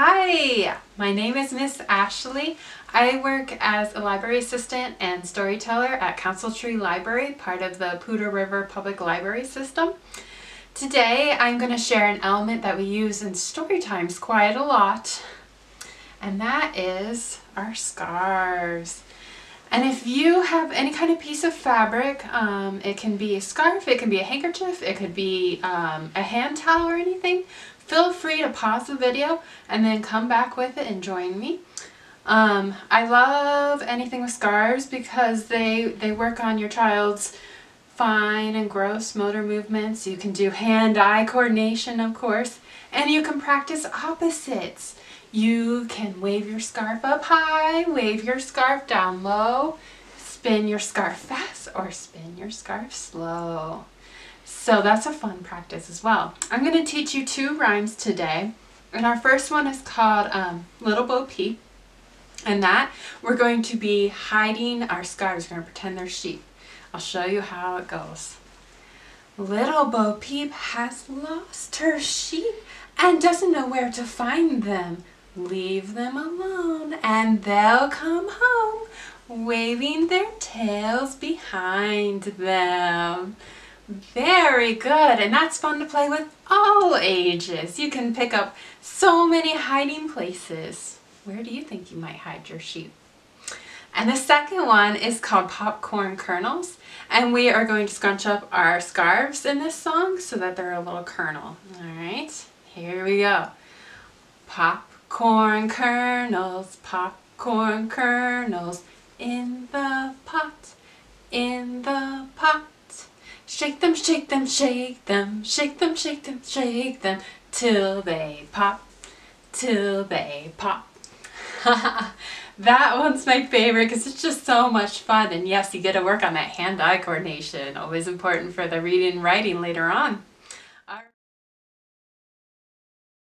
Hi, my name is Miss Ashley. I work as a library assistant and storyteller at Council Tree Library, part of the Poudre River Public Library System. Today I'm going to share an element that we use in story times quite a lot, and that is our scarves. And if you have any kind of piece of fabric, um, it can be a scarf, it can be a handkerchief, it could be um, a hand towel or anything, feel free to pause the video and then come back with it and join me. Um, I love anything with scarves because they, they work on your child's fine and gross motor movements. You can do hand-eye coordination, of course, and you can practice opposites. You can wave your scarf up high, wave your scarf down low, spin your scarf fast, or spin your scarf slow. So that's a fun practice as well. I'm going to teach you two rhymes today. And our first one is called um, Little Bo Peep. And that we're going to be hiding our scarves. We're going to pretend they're sheep. I'll show you how it goes. Little Bo Peep has lost her sheep and doesn't know where to find them. Leave them alone and they'll come home waving their tails behind them. Very good, and that's fun to play with all ages. You can pick up so many hiding places. Where do you think you might hide your sheep? And the second one is called Popcorn Kernels, and we are going to scrunch up our scarves in this song so that they're a little kernel. All right, here we go. Popcorn kernels, popcorn kernels, in the pot, in the pot. Shake them, shake them, shake them, shake them, shake them, shake them, till they pop, till they pop. that one's my favorite because it's just so much fun. And yes, you get to work on that hand-eye coordination. Always important for the reading and writing later on.